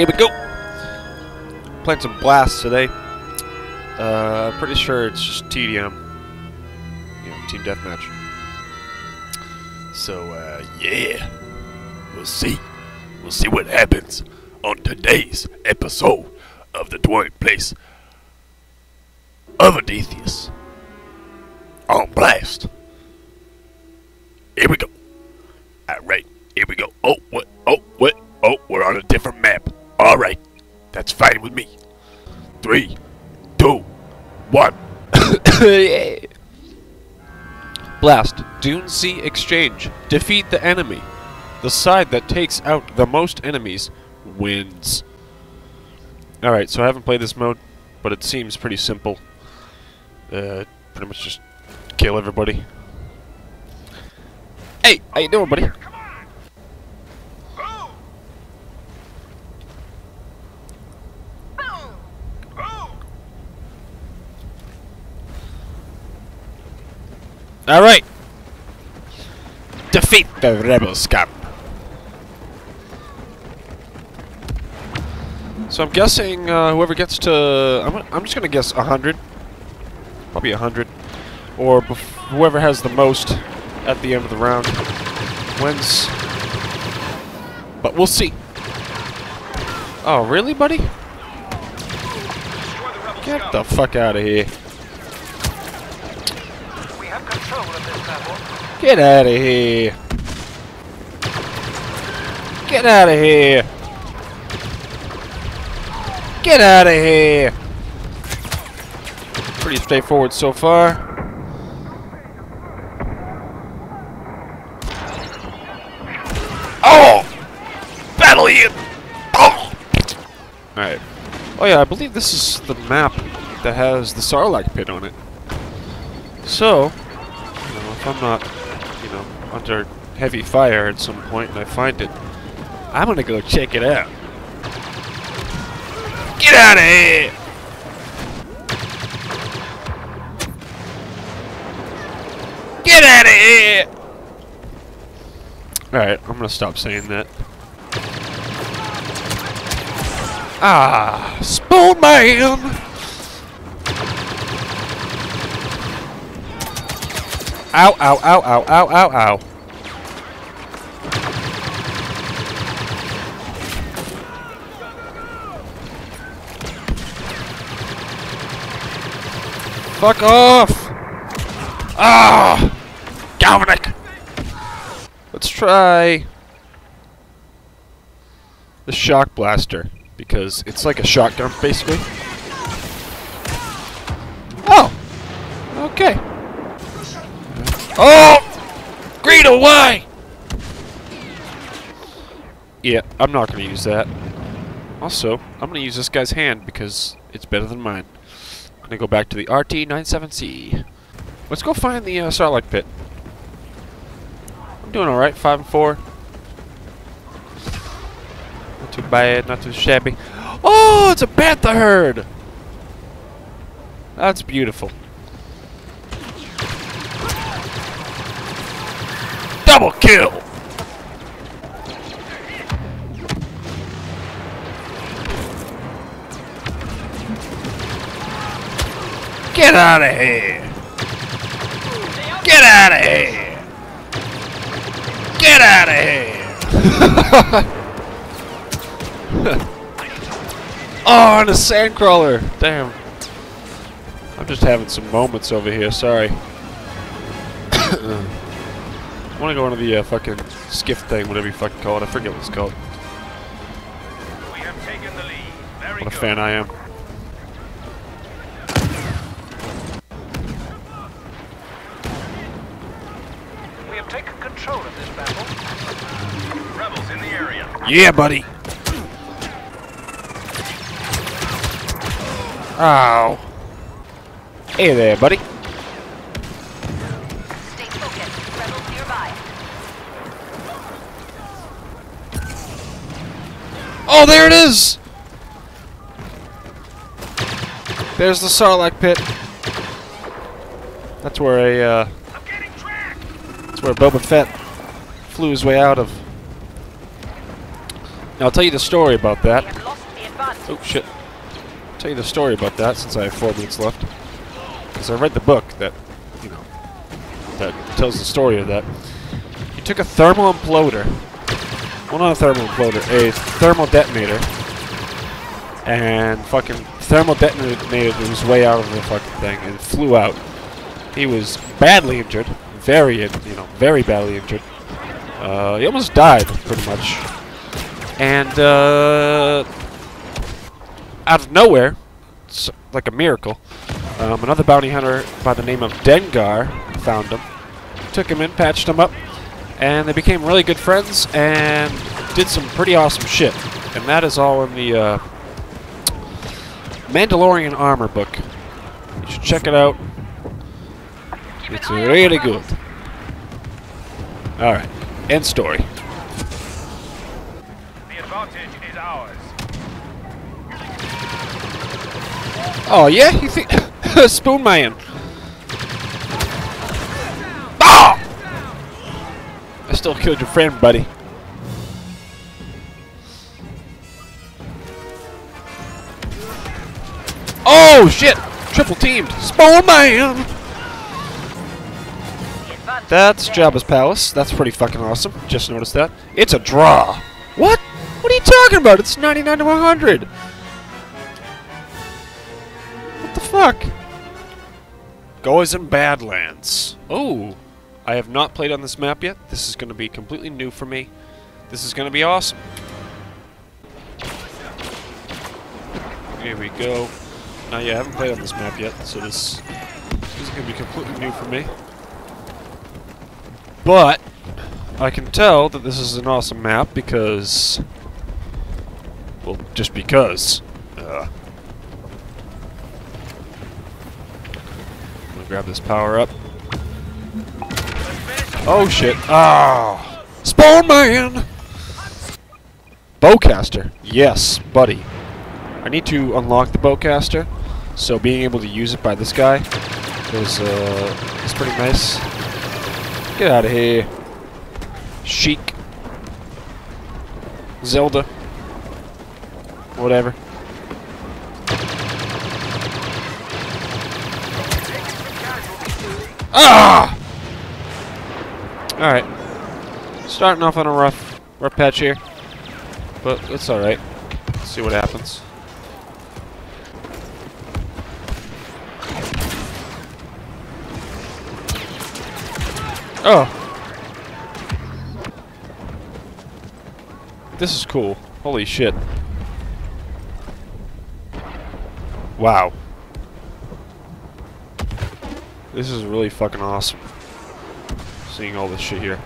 Here we go. Playing some blasts today. Uh, pretty sure it's just TDM. You know, team deathmatch. So, uh, yeah. We'll see. We'll see what happens on today's episode of the Dwelling Place of Odysseus. On blast. Fine with me. Three, two, one. Blast. Dune Sea Exchange. Defeat the enemy. The side that takes out the most enemies wins. Alright, so I haven't played this mode, but it seems pretty simple. Uh, pretty much just kill everybody. Hey, how you doing, buddy? Alright. Defeat the rebel scum. So I'm guessing uh, whoever gets to... I'm, I'm just going to guess 100. Probably 100. Or whoever has the most at the end of the round wins. But we'll see. Oh, really, buddy? Get the fuck out of here. Get out of here. Get out of here. Get out of here. Pretty straightforward so far. Oh! Battle you! Oh! Alright. Oh yeah, I believe this is the map that has the Sarlacc pit on it. So, if I'm not, you know, under heavy fire at some point and I find it, I'm gonna go check it out. Get out of here! Get out of here! Alright, I'm gonna stop saying that. Ah, Spoon Man! Ow, ow, ow, ow, ow, ow, ow. Fuck off! Ah! Galvanic! Let's try the shock blaster because it's like a shotgun basically. Oh! Okay. Oh! Greedo, why? Yeah, I'm not going to use that. Also, I'm going to use this guy's hand because it's better than mine. I'm going to go back to the RT-97C. Let's go find the uh, Sarlacc pit. I'm doing alright, 5 and 4. Not too bad, not too shabby. Oh, it's a panther herd! That's beautiful. Double kill! Get out of here! Get out of here! Get out of here! oh, and a sandcrawler! Damn. I'm just having some moments over here, sorry. I want to go into the uh, fucking skiff thing, whatever you fucking call it. I forget what it's called. what a fan I am. We have taken control of this battle. Rebels in the area. Yeah, buddy. Ow. Hey there, buddy. Oh, there it is! There's the Sarlacc pit. That's where a, uh, that's where Boba Fett flew his way out of. Now, I'll tell you the story about that. Oh shit. tell you the story about that since I have four minutes left. Because I read the book that, you know, that tells the story of that. He took a thermal imploder. Well, not a thermal imploder, a thermal detonator. And fucking thermal detonated his way out of the fucking thing and flew out. He was badly injured. Very, you know, very badly injured. Uh, he almost died, pretty much. And, uh, out of nowhere, like a miracle, um, another bounty hunter by the name of Dengar found him, took him in, patched him up, and they became really good friends and did some pretty awesome shit. And that is all in the uh, Mandalorian Armor book. You should check it out. It's really good. Alright, end story. The advantage is ours. Oh yeah, you think Spoon Man? Still killed your friend, buddy. Oh shit! Triple teamed. Spoon Man. That's. Jabba's palace. That's pretty fucking awesome. Just noticed that. It's a draw. What? What are you talking about? It's 99 to 100. What the fuck? Goazon Badlands. Oh, I have not played on this map yet. This is going to be completely new for me. This is going to be awesome. Here we go. Now, yeah, I haven't played on this map yet, so this, this is going to be completely new for me. But I can tell that this is an awesome map because, well, just because. Uh, I'm gonna grab this power up. Oh shit! Ah, Spawn Man. Bowcaster. Yes, buddy. I need to unlock the bowcaster, so being able to use it by this guy is uh, is pretty nice. Get out of here. Sheik. Zelda. Whatever. Ah! Alright. Starting off on a rough, rough patch here. But it's alright. See what happens. Oh. This is cool. Holy shit. Wow. This is really fucking awesome. Seeing all this shit here.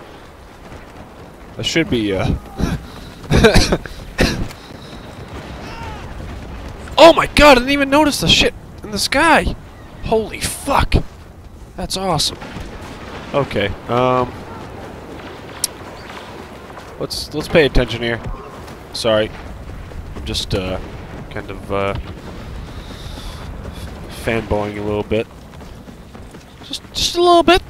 That should be, uh... oh my god, I didn't even notice the shit in the sky! Holy fuck! That's awesome. Okay, um... Let's, let's pay attention here. Sorry. I'm just, uh, kind of, uh... fanboying a little bit. Just, just a little bit.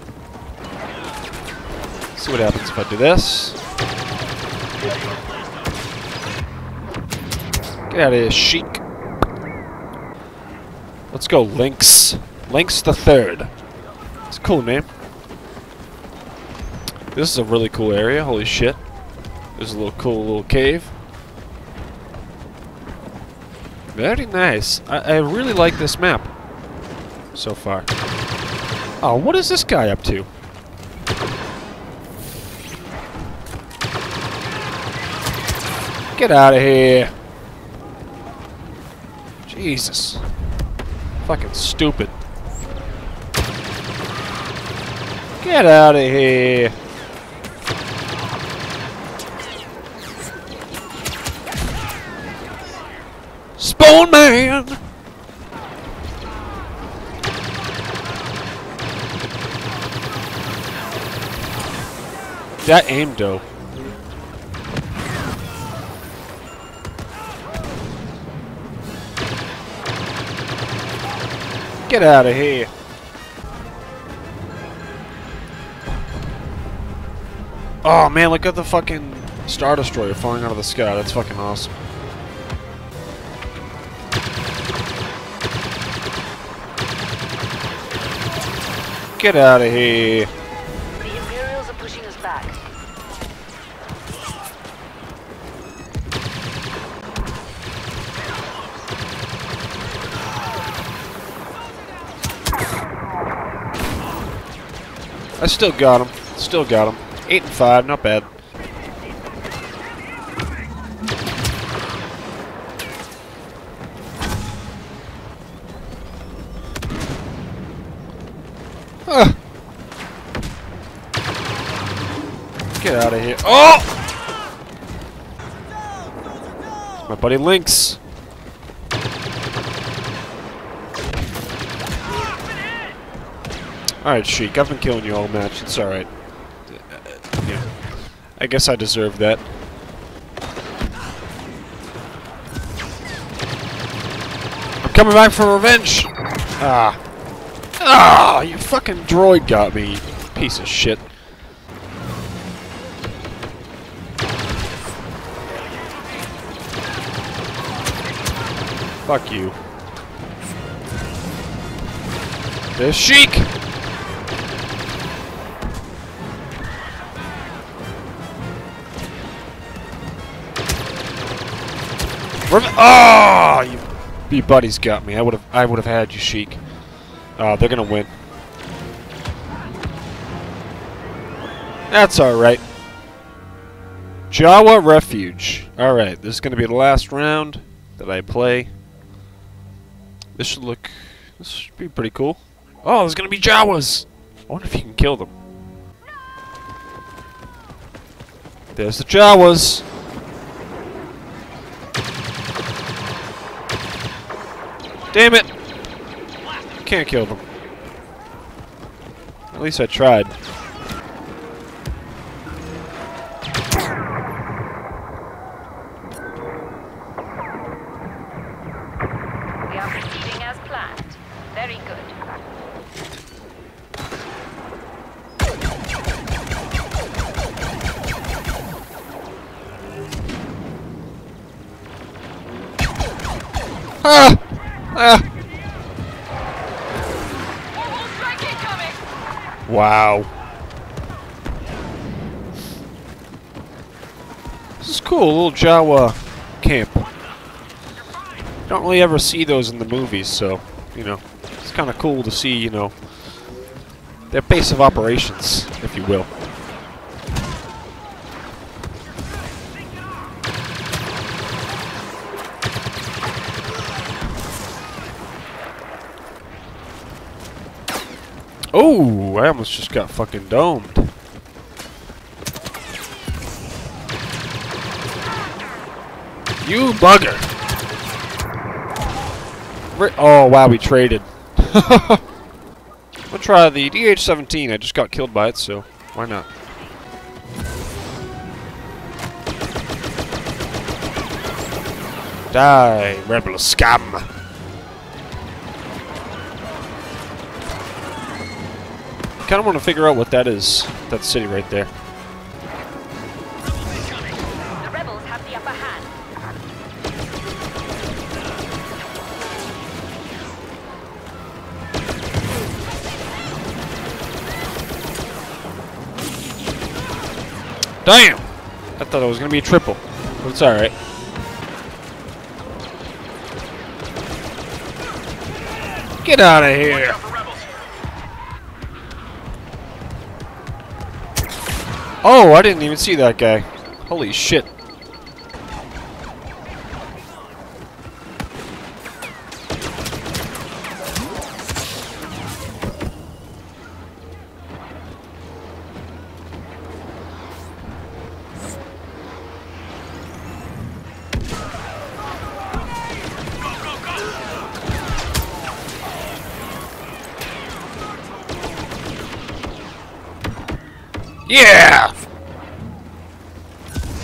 See what happens if I do this. Get out of here, Sheik. Let's go, Lynx. Lynx the Third. It's a cool name. This is a really cool area. Holy shit. There's a little cool little cave. Very nice. I, I really like this map so far. Oh, what is this guy up to? Get out of here. Jesus. Fucking stupid. Get out of here. Spawn Man! That aim dope. Get out of here. Oh man, look at the fucking Star Destroyer falling out of the sky. That's fucking awesome. Get out of here. I still got him. Still got him. Eight and five, not bad. Ah. Get out of here. Oh! My buddy Lynx. Alright, Sheik, I've been killing you all match. It's alright. Yeah. I guess I deserve that. I'm coming back for revenge! Ah. Ah, you fucking droid got me, piece of shit. Fuck you. There's Sheik! Rev- Oh, ah, you, you buddies got me. I would have, I would have had you, Sheik. Oh, they're gonna win. That's all right. Jawa Refuge. All right, this is gonna be the last round that I play. This should look. This should be pretty cool. Oh, there's gonna be Jawas. I wonder if you can kill them. There's the Jawas. Damn it! Can't kill them. At least I tried. We are proceeding as planned. Very good. Ah! Ah! Wow. This is cool, little Jawa camp. Don't really ever see those in the movies, so, you know, it's kind of cool to see, you know, their base of operations, if you will. Oh, I almost just got fucking domed. You bugger. Oh, wow, we traded. I'll try the DH-17. I just got killed by it, so why not? Die, rebel scum! Kind of want to figure out what that is. That city right there. The rebels have the upper hand. Damn! I thought it was going to be a triple. But it's alright. Get out of here! Oh, I didn't even see that guy. Holy shit. Yeah!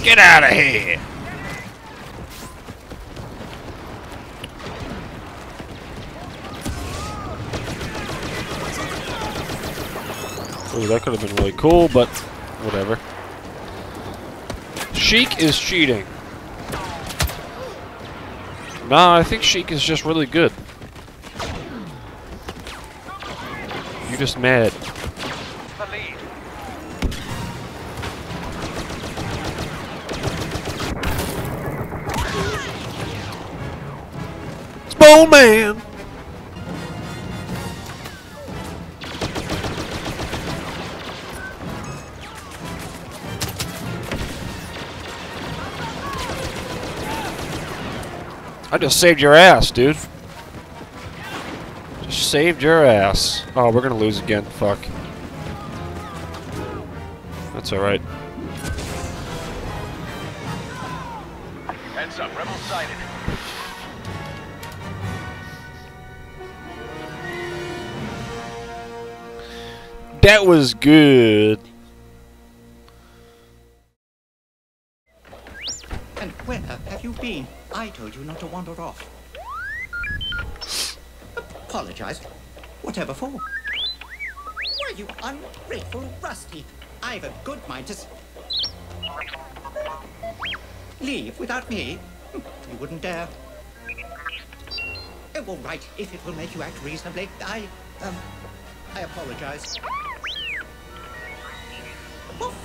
Get out of here! Ooh, that could have been really cool, but whatever. Sheik is cheating. Nah, I think Sheik is just really good. You're just mad. The Bone Man! I just saved your ass, dude. Just saved your ass. Oh, we're gonna lose again. Fuck. That's alright. Heads up, rebels sighted. That was good. And where have you been? I told you not to wander off. Apologize. Whatever for? Why, you ungrateful Rusty. I've a good mind to... Leave without me? You wouldn't dare. Oh, all right, if it will make you act reasonably. I, um, I apologize.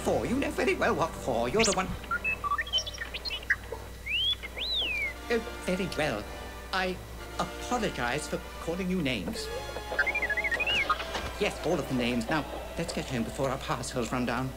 For? You know very well what for. You're the one... Oh, very well. I apologize for calling you names. Yes, all of the names. Now, let's get home before our parcels run down.